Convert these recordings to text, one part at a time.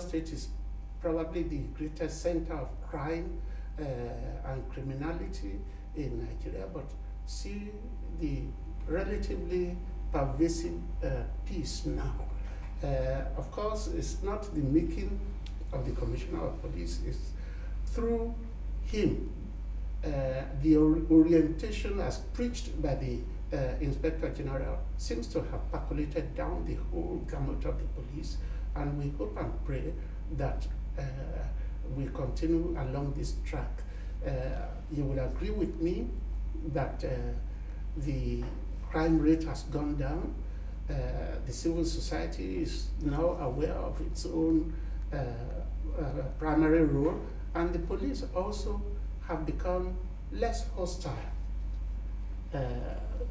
State is probably the greatest center of crime uh, and criminality in Nigeria, but see the relatively pervasive uh, peace now. Uh, of course, it's not the making of the Commissioner of Police, it's through him. Uh, the or orientation as preached by the uh, Inspector General seems to have percolated down the whole gamut of the police, and we hope and pray that uh, we continue along this track. Uh, you will agree with me that uh, the crime rate has gone down. Uh, the civil society is now aware of its own uh, primary role, and the police also have become less hostile uh,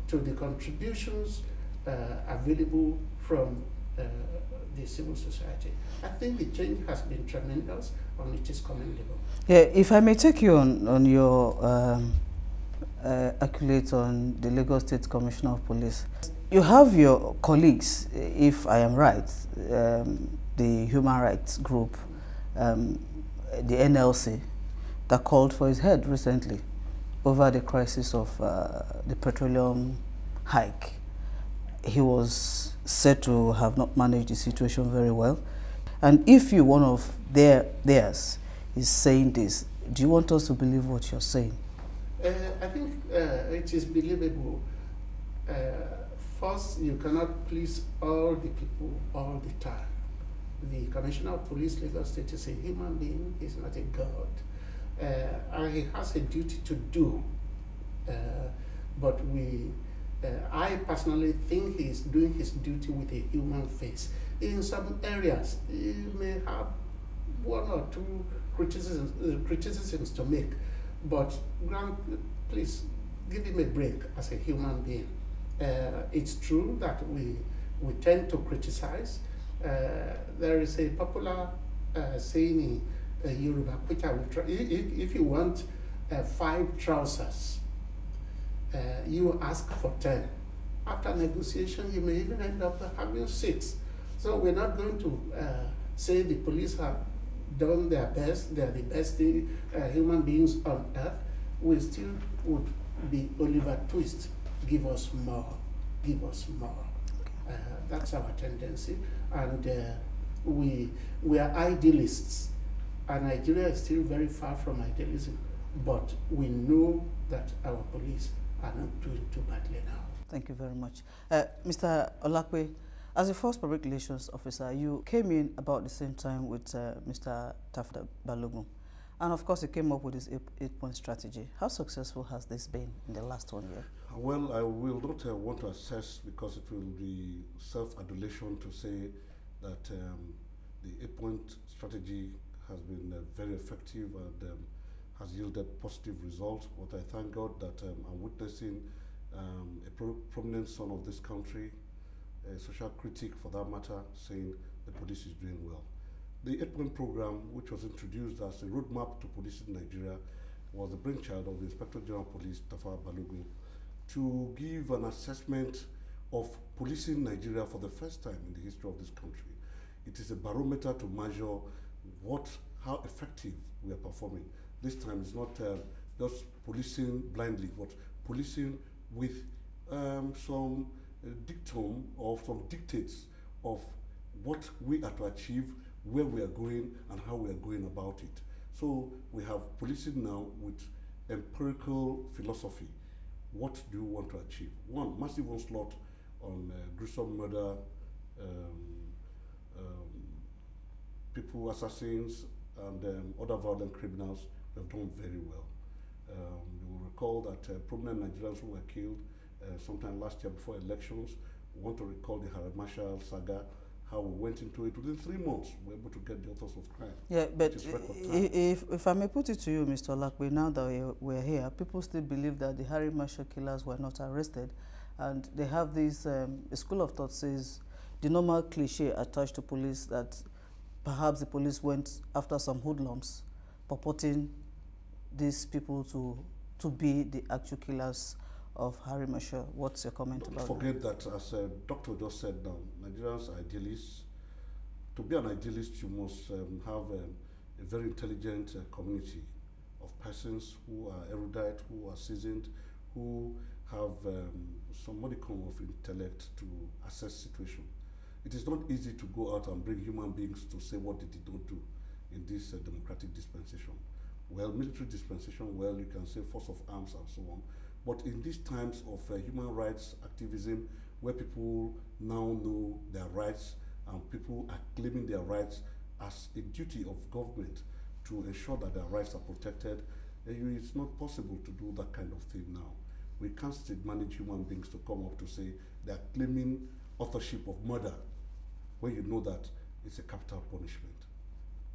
to the contributions uh, available from uh, the civil society. I think the change has been tremendous and it is commendable. Yeah, if I may take you on, on your um, uh, accolades on the Lagos State Commissioner of Police. You have your colleagues, if I am right, um, the human rights group, um, the NLC, that called for his head recently over the crisis of uh, the petroleum hike. He was said to have not managed the situation very well. And if you, one of their, theirs, is saying this, do you want us to believe what you're saying? Uh, I think uh, it is believable. Uh, first, you cannot please all the people all the time. The Commissioner of Police Lagos State is a human being, he's not a god. Uh, and he has a duty to do. Uh, but we, uh, I personally think he's doing his duty with a human face. In some areas, he may have one or two criticisms, uh, criticisms to make, but Grant, please give him a break as a human being. Uh, it's true that we, we tend to criticize. Uh, there is a popular uh, saying in uh, Yoruba, which I will try. If, if you want five trousers, uh, you ask for ten. After negotiation, you may even end up having six. So we're not going to uh, say the police have done their best, they're the best thing, uh, human beings on earth. We still would be Oliver Twist. Give us more, give us more. Uh, that's our tendency. And uh, we, we are idealists. And Nigeria is still very far from idealism. But we know that our police are not doing too badly now. Thank you very much. Uh, Mr. Olakpe, as a first public relations officer, you came in about the same time with uh, Mr. Tafa Balogun. And of course, you came up with this eight-point strategy. How successful has this been in the last one year? Well, I will not uh, want to assess because it will be self-adulation to say that um, the eight-point strategy has been uh, very effective and um, has yielded positive results. But I thank God that um, I'm witnessing um, a pro prominent son of this country, a social critic for that matter, saying the police is doing well. The eight-point program, which was introduced as a roadmap to police in Nigeria, was the brainchild of the Inspector General of Police, Tafa Balogun, to give an assessment of policing Nigeria for the first time in the history of this country. It is a barometer to measure what, how effective we are performing. This time it's not uh, just policing blindly, but policing with um, some uh, dictum or some dictates of what we are to achieve, where we are going, and how we are going about it. So we have policing now with empirical philosophy. What do you want to achieve? One, massive onslaught on uh, gruesome murder, um, um, people, assassins, and um, other violent criminals have done very well. Um, you will recall that uh, prominent Nigerians who were killed uh, sometime last year before elections. We want to recall the Harry Marshall saga, how we went into it within three months. We were able to get the authors of crime. Yeah, but if, if I may put it to you, Mr. Lakwe, now that we're here, people still believe that the Harry Marshall killers were not arrested. And they have this, um, school of thought says, the normal cliche attached to police that perhaps the police went after some hoodlums purporting these people to to be the actual killers of Harry Marshall. What's your comment Don't about forget that? that as a doctor just said now, Nigerians are idealists. to be an idealist, you must um, have um, a very intelligent uh, community of persons who are erudite, who are seasoned, who have um, some modicum of intellect to assess situation. It is not easy to go out and bring human beings to say what they did not do in this uh, democratic dispensation. Well, military dispensation, well, you can say force of arms and so on. But in these times of uh, human rights activism, where people now know their rights and people are claiming their rights as a duty of government to ensure that their rights are protected, uh, it's not possible to do that kind of thing now. We can't manage human beings to come up to say they are claiming authorship of murder when you know that it's a capital punishment.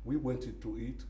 We went into it,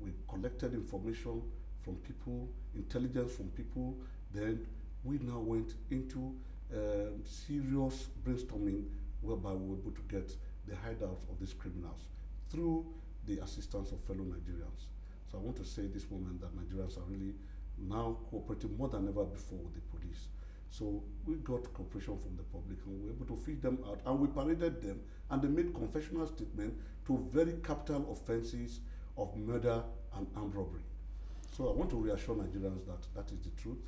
we collected information from people, intelligence from people, then we now went into um, serious brainstorming whereby we were able to get the hideout of these criminals through the assistance of fellow Nigerians. So I want to say this moment that Nigerians are really now cooperating more than ever before with the police. So we got cooperation from the public and we were able to feed them out and we paraded them and they made confessional statements to very capital offenses of murder and armed robbery. So I want to reassure Nigerians that that is the truth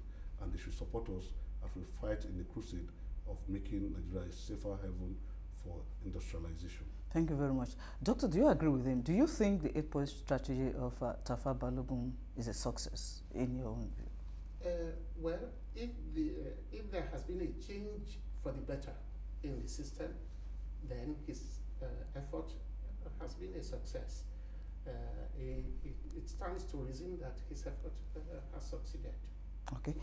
and they should support us as we fight in the crusade of making Nigeria a safer haven for industrialization. Thank you very much. Doctor, do you agree with him? Do you think the eight-point strategy of uh, Tafa Balogun is a success in your own view? Uh, well, if, the, uh, if there has been a change for the better in the system, then his uh, effort has been a success. Uh, it, it, stands to reason that his effort uh, has succeeded. Okay.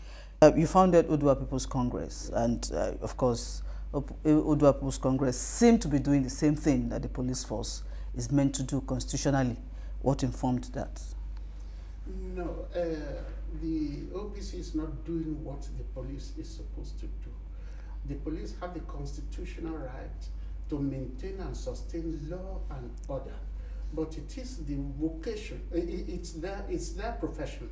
Uh, you founded Oodua People's Congress, and uh, of course, Oodua People's Congress seemed to be doing the same thing that the police force is meant to do constitutionally. What informed that? No, uh, the OPC is not doing what the police is supposed to do. The police have the constitutional right to maintain and sustain law and order, but it is the vocation, it's their, it's their profession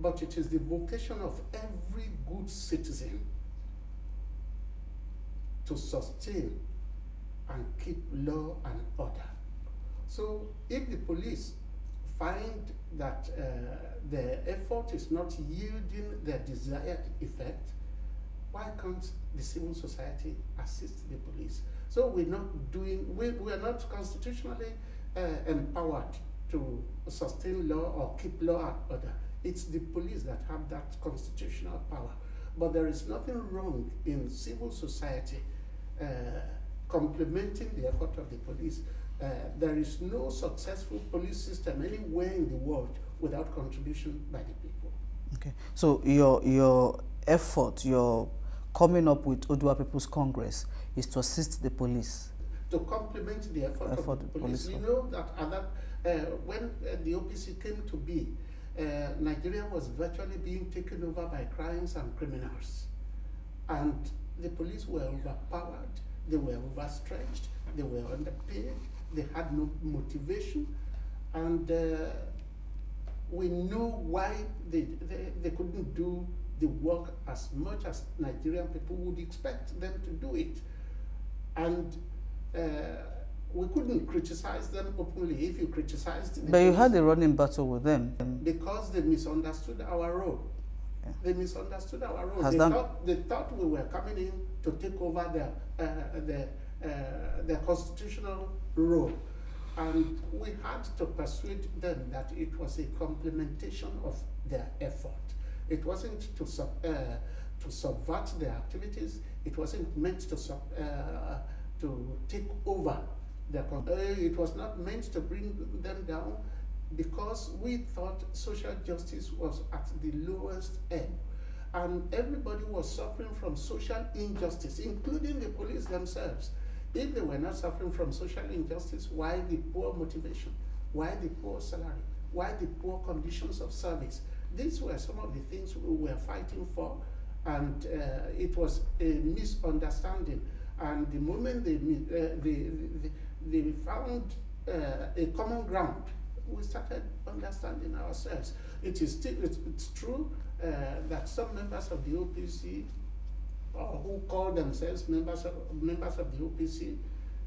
but it is the vocation of every good citizen to sustain and keep law and order. So if the police find that uh, their effort is not yielding their desired effect, why can't the civil society assist the police? So we're not doing, we, we are not constitutionally uh, empowered to sustain law or keep law and order. It's the police that have that constitutional power. But there is nothing wrong in civil society uh, complementing the effort of the police. Uh, there is no successful police system anywhere in the world without contribution by the people. Okay. So your your effort, your coming up with Odua People's Congress is to assist the police. To complement the effort, effort of the police. police. You know that, that uh, when uh, the OPC came to be, uh, Nigeria was virtually being taken over by crimes and criminals. And the police were overpowered, they were overstretched, they were underpaid, they had no motivation, and uh, we know why they, they, they couldn't do the work as much as Nigerian people would expect them to do it. And we couldn't criticize them openly if you criticized them. But you had a running battle with them. Because they misunderstood our role. Yeah. They misunderstood our role. They, thought, they thought we were coming in to take over their, uh, their, uh, their constitutional role. And we had to persuade them that it was a complementation of their effort. It wasn't to, sub, uh, to subvert their activities. It wasn't meant to, sub, uh, to take over their It was not meant to bring them down because we thought social justice was at the lowest end. And everybody was suffering from social injustice, including the police themselves. If they were not suffering from social injustice, why the poor motivation? Why the poor salary? Why the poor conditions of service? These were some of the things we were fighting for, and uh, it was a misunderstanding. And the moment they, uh, the, the, they found uh, a common ground. We started understanding ourselves. It is still, it's, it's true uh, that some members of the OPC, or who call themselves members of, members of the OPC,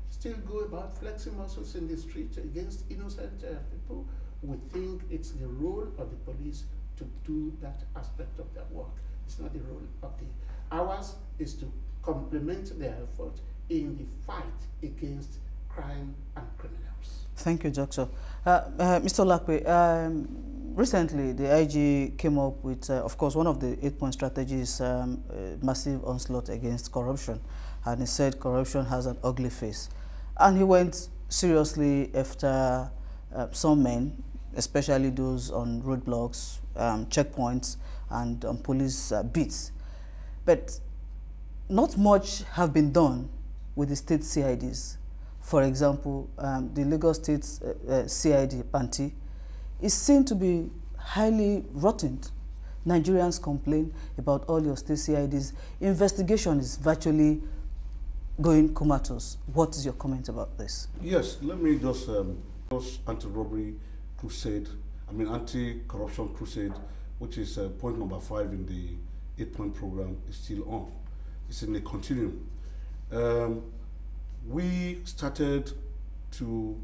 still go about flexing muscles in the street against innocent uh, people. We think it's the role of the police to do that aspect of their work. It's not the role of the ours is to complement their effort in the fight against crime and criminals. Thank you, Doctor. Uh, uh, Mr. Lakwe, um, recently the IG came up with, uh, of course, one of the eight-point strategies, um, massive onslaught against corruption. And he said corruption has an ugly face. And he went seriously after uh, some men, especially those on roadblocks, um, checkpoints, and on police uh, beats. But not much have been done with the state CIDs. For example, um, the Lagos State uh, uh, CID, PANTI, is seen to be highly rotten. Nigerians complain about all your state CIDs. Investigation is virtually going comatose. What is your comment about this? Yes, let me just, um, just anti-robbery crusade, I mean anti-corruption crusade, which is uh, point number five in the eight-point program, is still on. It's in a continuum. Um, we started to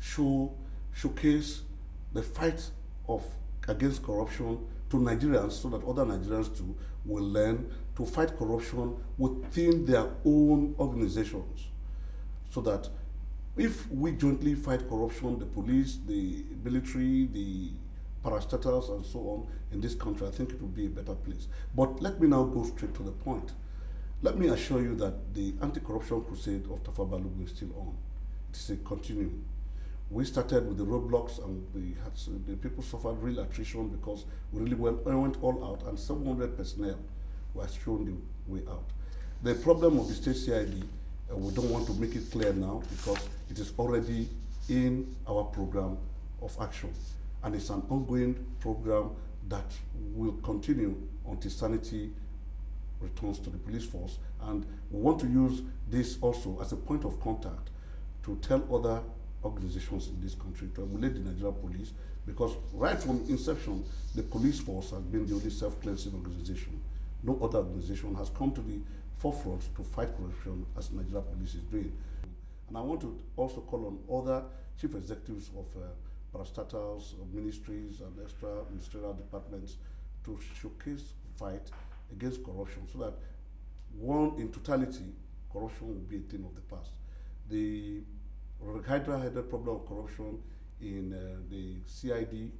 show, showcase the fight of against corruption to Nigerians so that other Nigerians too will learn to fight corruption within their own organizations. So that if we jointly fight corruption, the police, the military, the parastatals and so on in this country, I think it will be a better place. But let me now go straight to the point. Let me assure you that the anti-corruption crusade of Tafa Balogun is still on. It is a continuum. We started with the roadblocks and we had the people suffered real attrition because we really went, went all out and 700 personnel were shown the way out. The problem of the state CID, uh, we don't want to make it clear now because it is already in our program of action. And it's an ongoing program that will continue until sanity returns to the police force. And we want to use this also as a point of contact to tell other organizations in this country to emulate the Nigerian police because right from inception, the police force has been the only self-cleansing organization. No other organization has come to the forefront to fight corruption as Nigeria police is doing. And I want to also call on other chief executives of uh, parastatals, ministries, and extra ministerial departments to showcase fight against corruption so that one, in totality, corruption will be a thing of the past. The hydra-headed problem of corruption in uh, the CID,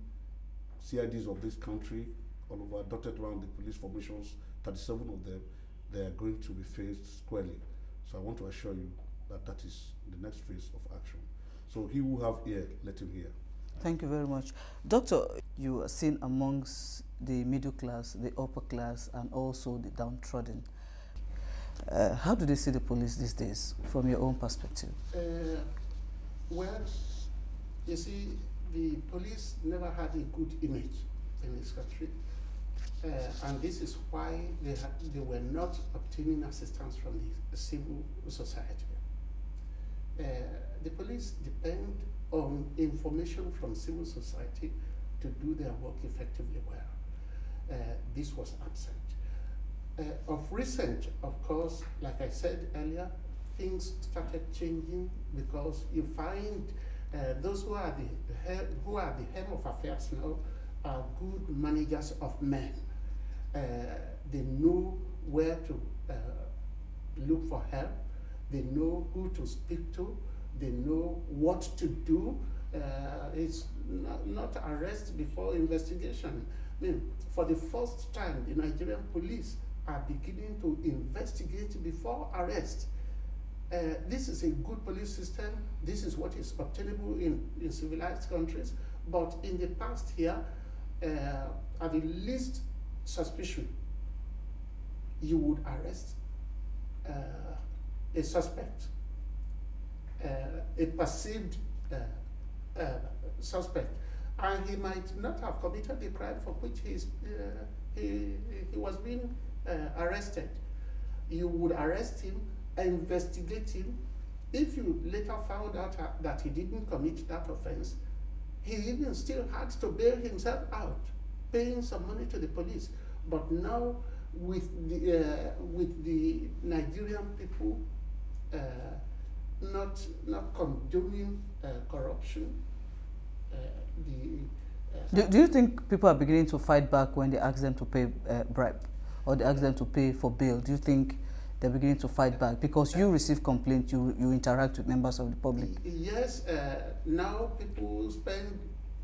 CIDs of this country, all over, dotted around the police formations, 37 of them, they are going to be faced squarely. So I want to assure you that that is the next phase of action. So he will have ear, let him hear. Thank you very much. Doctor, you are seen amongst the middle class, the upper class, and also the downtrodden. Uh, how do they see the police these days, from your own perspective? Uh, well, you see, the police never had a good image in this country. Uh, and this is why they, they were not obtaining assistance from the civil society. Uh, the police depend on information from civil society to do their work effectively well. Uh, this was absent. Uh, of recent, of course, like I said earlier, things started changing because you find uh, those who are the who are the head of affairs now are good managers of men. They know where to look for help. They know who to speak to. They know what to do. Uh, it's not, not arrest before investigation. Mean, for the first time, the Nigerian police are beginning to investigate before arrest. Uh, this is a good police system. This is what is obtainable in, in civilized countries. But in the past here, uh, at the least suspicion, you would arrest uh, a suspect, uh, a perceived uh, uh, suspect and he might not have committed the crime for which he's, uh, he, he was being uh, arrested. You would arrest him, investigate him. If you later found out that he didn't commit that offense, he even still had to bail himself out, paying some money to the police. But now, with the, uh, with the Nigerian people uh, not not condoning uh, corruption. Uh, the uh, Do, do you think people are beginning to fight back when they ask them to pay uh, bribe or they ask them to pay for bail? Do you think they're beginning to fight back because you receive complaints, you you interact with members of the public? Yes, uh, now people spend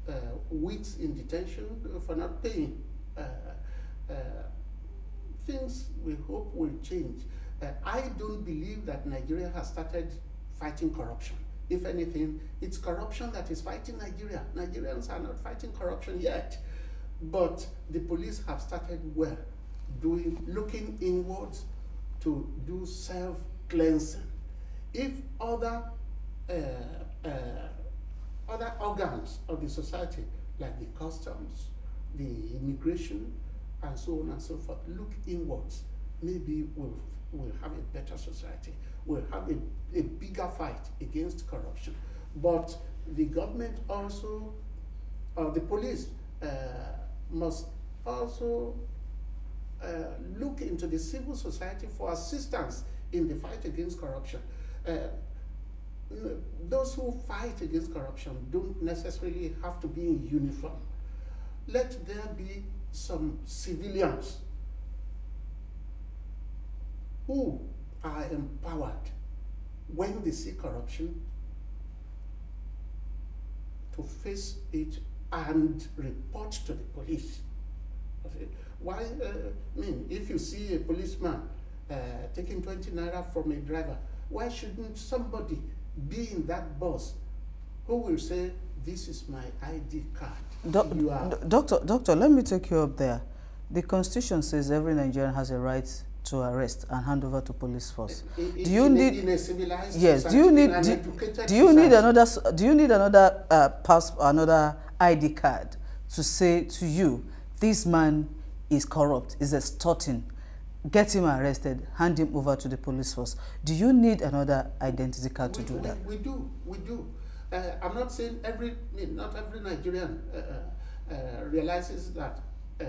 uh, weeks in detention for not paying. Uh, uh, things we hope will change. Uh, I don't believe that Nigeria has started fighting corruption. If anything, it's corruption that is fighting Nigeria. Nigerians are not fighting corruption yet, but the police have started well, doing looking inwards to do self cleansing. If other uh, uh, other organs of the society, like the customs, the immigration, and so on and so forth, look inwards, maybe we'll, we'll have a better society. We'll have a, a bigger fight against corruption. But the government also, or the police, uh, must also uh, look into the civil society for assistance in the fight against corruption. Uh, those who fight against corruption don't necessarily have to be in uniform. Let there be some civilians who are empowered when they see corruption to face it and report to the police. Why, uh, I mean, if you see a policeman uh, taking 20 naira from a driver, why shouldn't somebody be in that bus who will say, This is my ID card? Doc- you are, d- doctor, doctor, let me take you up there. The constitution says every Nigerian has a right to arrest and hand over to police force. i- i- Do you in, need in a civilized Yes. Do you need do, do you need another do you need another uh, pass another ID card to say to you this man is corrupt, is extorting, get him arrested, hand him over to the police force. Do you need another identity card to do we, that? We do, we do. Uh, I'm not saying every, not every Nigerian uh, uh, realizes that uh,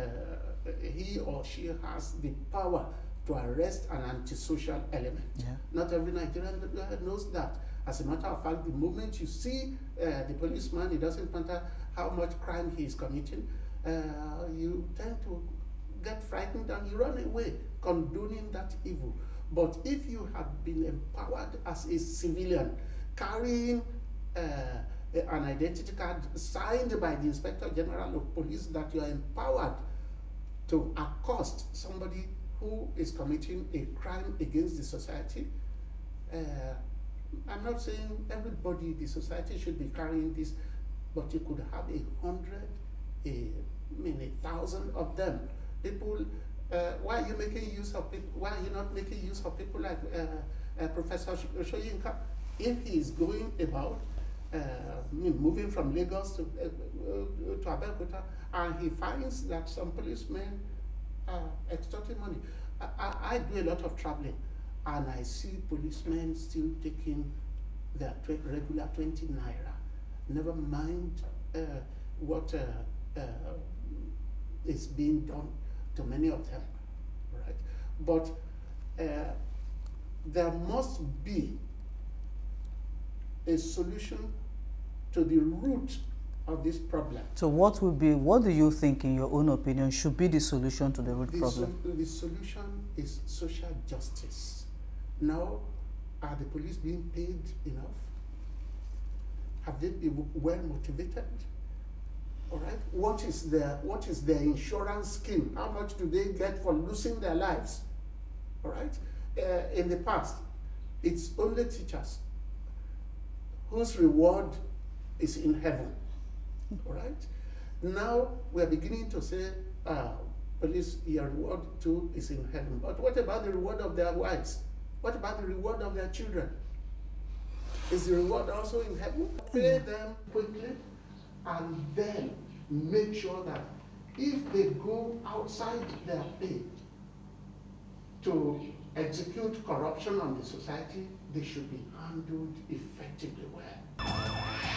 he or she has the power to arrest an antisocial element. Yeah. Not every Nigerian knows that. As a matter of fact, the moment you see uh, the policeman, it doesn't matter how much crime he is committing, uh, you tend to get frightened and you run away, condoning that evil. But if you have been empowered as a civilian, carrying uh, an identity card signed by the Inspector General of Police that you are empowered to accost somebody who is committing a crime against the society. Uh, I'm not saying everybody in the society should be carrying this, but you could have a hundred, a, a thousand of them. People, uh, why are you making use of people? Why are you not making use of people like uh, uh, Professor Soyinka? If he is going about uh, moving from Lagos to, uh, uh, to Abeokuta, and he finds that some policemen are extorting money. I, I, I do a lot of traveling, and I see policemen still taking their tw- regular 20 naira. Never mind uh, what uh, uh, is being done to many of them, right? But uh, there must be a solution to the root of this problem. So what will be what do you think in your own opinion should be the solution to the root The, problem? sol- the solution is social justice. Now, are the police being paid enough? Have they been well motivated? All right. What is their What is their insurance scheme? How much do they get for losing their lives? All right. Uh, in the past, it's only teachers whose reward is in heaven. All right. Now we are beginning to say, uh, police, your reward too is in heaven. But what about the reward of their wives? What about the reward of their children? Is the reward also in heaven? Pay them quickly and then make sure that if they go outside their pay to execute corruption on the society, they should be handled effectively well.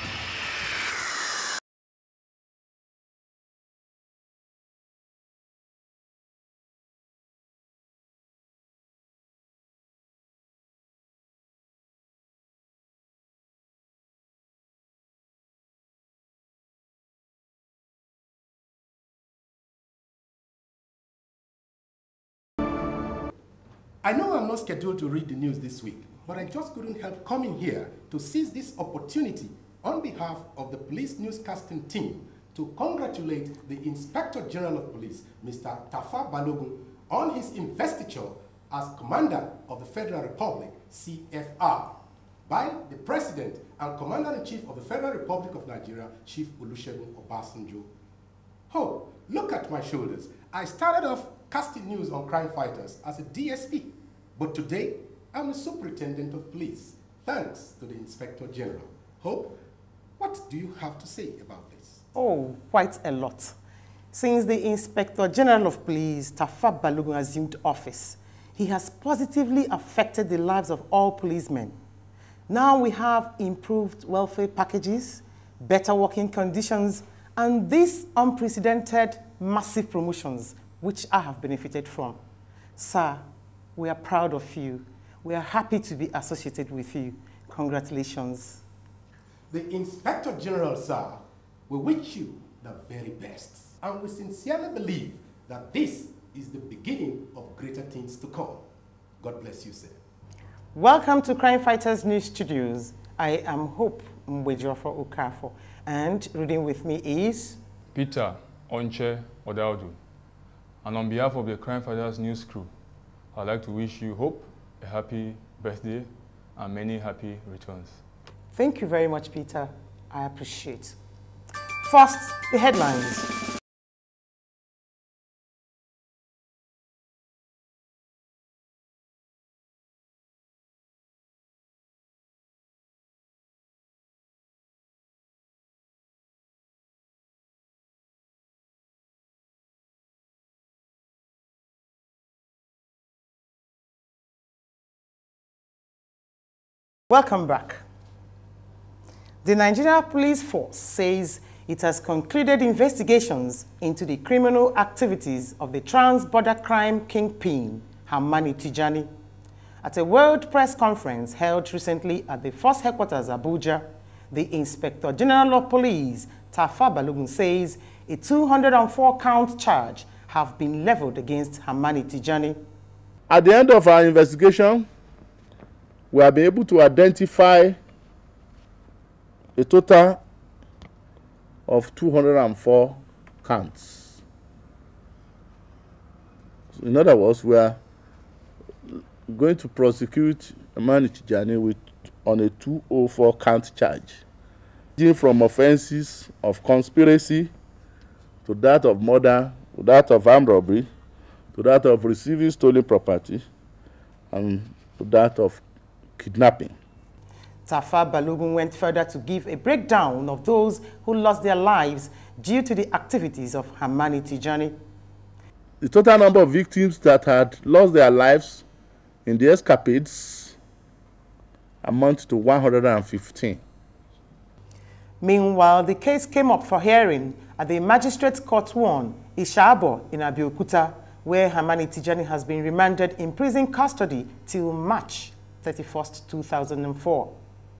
I know I'm not scheduled to read the news this week, but I just couldn't help coming here to seize this opportunity on behalf of the police newscasting team to congratulate the Inspector General of Police, Mr. Tafa Balogun, on his investiture as Commander of the Federal Republic, CFR, by the President and Commander-in-Chief of the Federal Republic of Nigeria, Chief Olusegun Obasanjo. Oh, look at my shoulders. I started off casting news on crime fighters as a DSP, but today I'm a superintendent of police, thanks to the Inspector General. Hope, what do you have to say about this? Oh, quite a lot. Since the Inspector General of Police, Tafa Balogun, assumed office, he has positively affected the lives of all policemen. Now we have improved welfare packages, better working conditions, and these unprecedented massive promotions, which I have benefited from. Sir, we are proud of you. We are happy to be associated with you. Congratulations. The Inspector General, sir, we wish you the very best. And we sincerely believe that this is the beginning of greater things to come. God bless you, sir. Welcome to Crime Fighters News Studios. I am Hope Mbwejofor Okafo, and reading with me is Peter Onche Odaudu. And on behalf of the Crime Fighters News crew, I'd like to wish you hope, a happy birthday, and many happy returns. Thank you very much, Peter. I appreciate. First, the headlines. Welcome back. The Nigeria Police Force says it has concluded investigations into the criminal activities of the trans-border crime kingpin, Hamani Tidjani. At a World Press Conference held recently at the Force Headquarters, Abuja, the Inspector General of Police, Tafa Balogun, says a 204-count charge have been leveled against Hamani Tidjani. At the end of our investigation, we have been able to identify a total of 204 counts. So in other words, we are going to prosecute Amani Tijani with on a 204 count charge, from offences of conspiracy to that of murder, to that of armed robbery, to that of receiving stolen property, and to that of kidnapping. Tafa Balogun went further to give a breakdown of those who lost their lives due to the activities of Hamani Tidjani. The total number of victims that had lost their lives in the escapades amounts to 115. Meanwhile, the case came up for hearing at the Magistrates Court 1, Ishabo in Abeokuta, where Hamani Tidjani has been remanded in prison custody till March 31st, 2004.